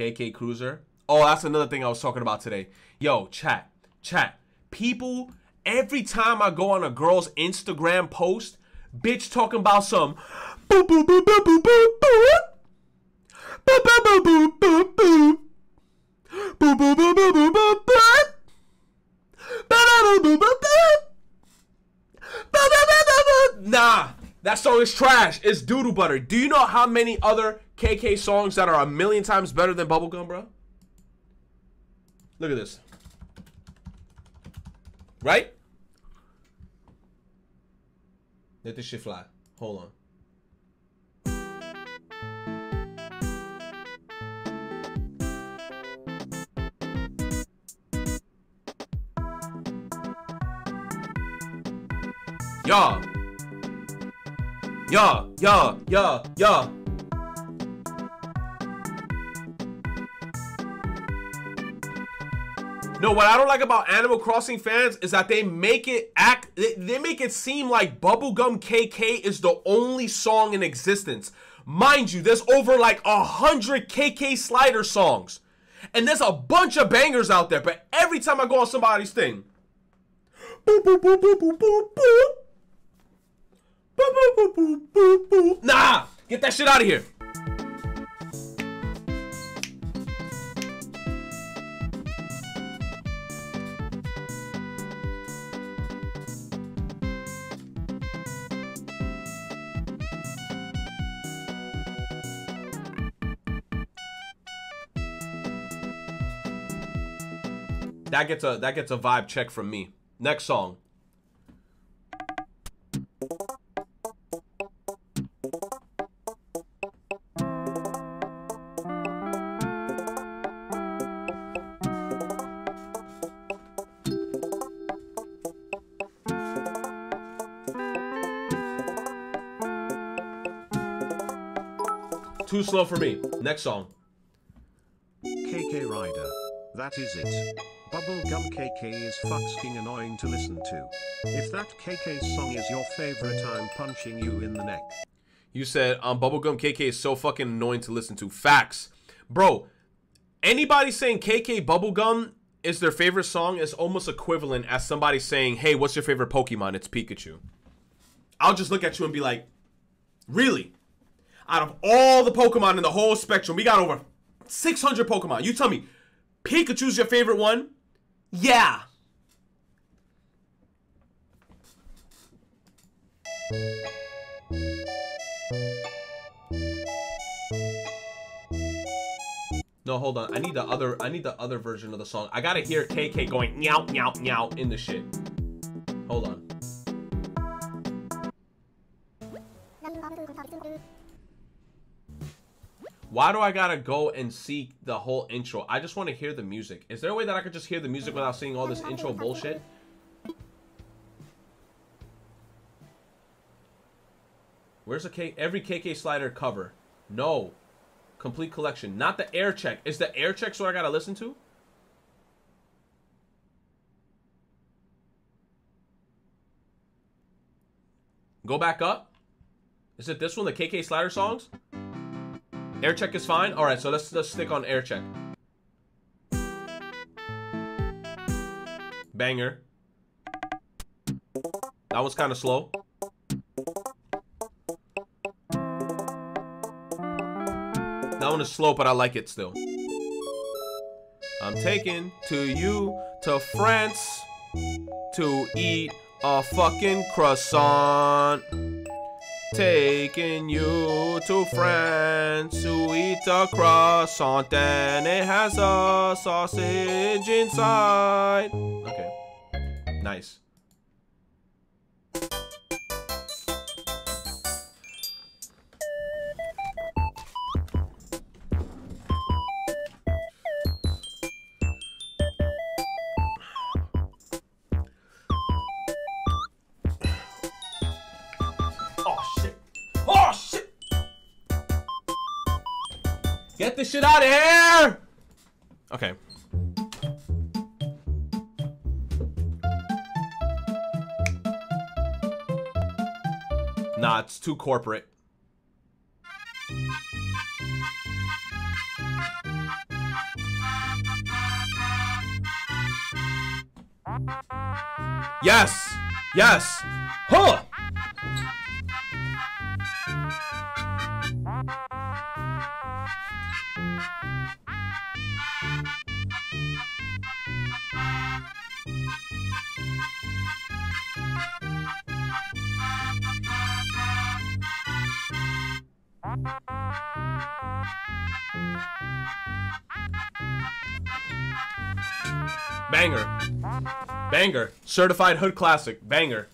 KK Cruiser. Oh, that's another thing I was talking about today. Yo, chat, chat. People, every time I go on a girl's Instagram post, bitch talking about some boop boop boop boop boop boop boop. Boop boop boop boop boop boop. Boop boop boop boop boop boop. Nah, that song is trash. It's doodle butter. Do you know how many other KK songs that are a million times better than Bubblegum, bro? Look at this. Right? Let this shit fly. Hold on. Yeah. Yeah, yeah, yeah, yeah. No, what I don't like about Animal Crossing fans is that they make it act they, make it seem like Bubblegum KK is the only song in existence. Mind you, there's over like a hundred KK Slider songs. And there's a bunch of bangers out there, but every time I go on somebody's thing, boop. Boop, boop, boop, boop, boop, boop. Nah, get that shit out of here. That gets a that gets a vibe check from me. Next song. Too slow for me. Next song. KK Rider. That is it. Bubblegum KK is fucking annoying to listen to. If that KK song is your favorite, I'm punching you in the neck. You said um, Bubblegum KK is so fucking annoying to listen to. Facts. Bro, anybody saying KK Bubblegum is their favorite song is almost equivalent as somebody saying, hey, what's your favorite Pokemon? It's Pikachu. I'll just look at you and be like, really? Out of all the Pokemon in the whole spectrum, we got over 600 Pokemon. You tell me, Pikachu's your favorite one? Yeah. No, hold on. I need the other I need the other version of the song. I gotta hear KK going meow meow meow in the shit. Hold on. Why do I gotta go and seek the whole intro? I just want to hear the music. Is there a way that I could just hear the music without seeing all this intro bullshit? Where's the K? Every KK slider cover? No. Complete collection. Not the air check. Is the air check what I gotta listen to? Go back up. Is it this one, the KK slider songs? Air check is fine. All right, so let's let's stick on air check. Banger. That was kind of slow. That one is slow, but I like it still. I'm taking to you to France to eat a fucking croissant. Taking you to France to eat a croissant and it has a sausage inside. Okay. Nice. Get this shit out of here! Okay. Nah, it's too corporate. Yes! Yes! Huh! Banger. Banger. Certified Hood Classic. Banger.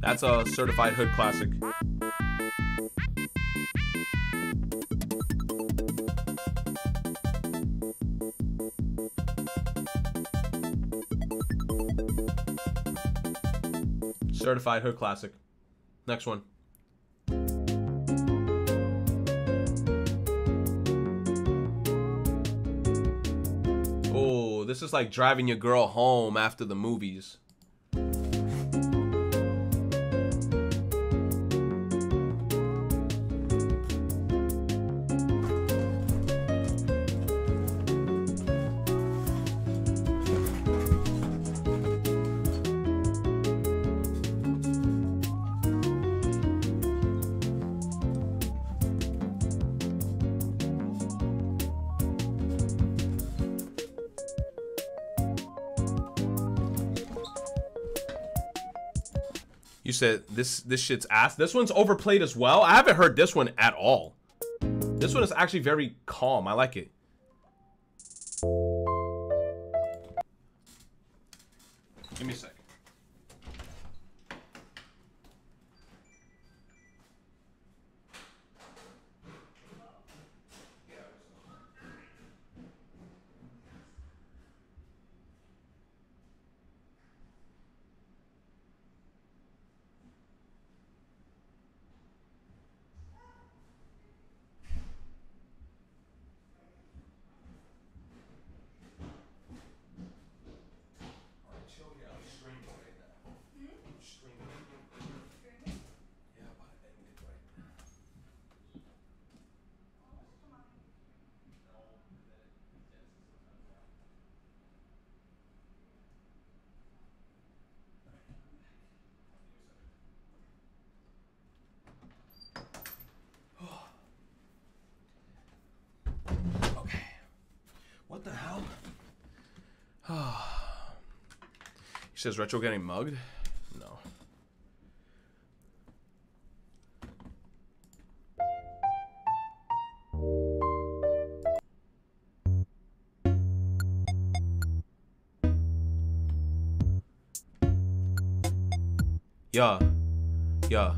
That's a certified hood classic. Certified hood classic. Next one. Oh, this is like driving your girl home after the movies. You said this this shit's ass. This one's overplayed as well. I haven't heard this one at all. This one is actually very calm. I like it. Give me a sec. What the hell? he says retro getting mugged? No. Yeah. Yeah.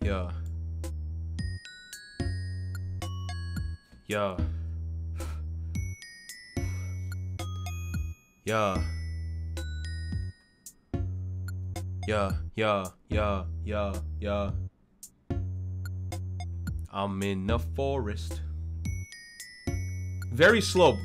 Yeah. Yeah. Yeah. Yeah, yeah, yeah, yeah, yeah. I'm in the forest. Very slow.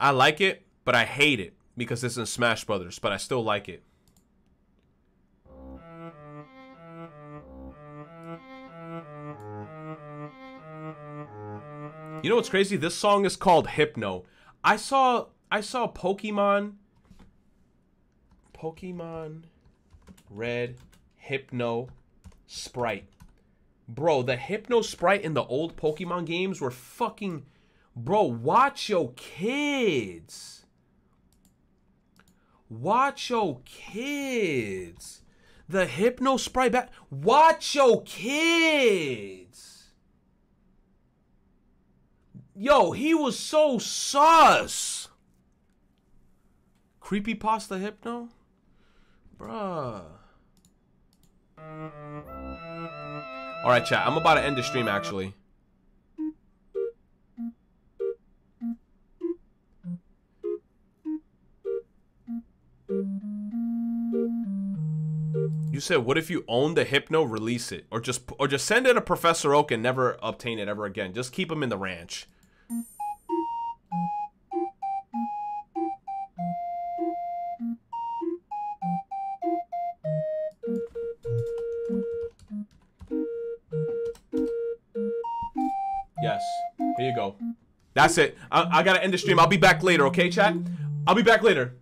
I like it, but I hate it because it's in Smash Brothers, but I still like it. You know what's crazy? This song is called Hypno. I saw I saw Pokemon Pokemon Red Hypno Sprite. Bro, the Hypno Sprite in the old Pokemon games were fucking Bro, watch your kids. Watch your kids. The Hypno Sprite back. Watch your kids. Yo, he was so sus. Creepy pasta hypno? Bruh. Alright, chat. I'm about to end the stream actually. Said, what if you own the hypno, release it, or just or just send it to Professor Oak and never obtain it ever again. Just keep him in the ranch. Yes. Here you go. That's it. I, I gotta end the stream. I'll be back later, okay, chat? I'll be back later.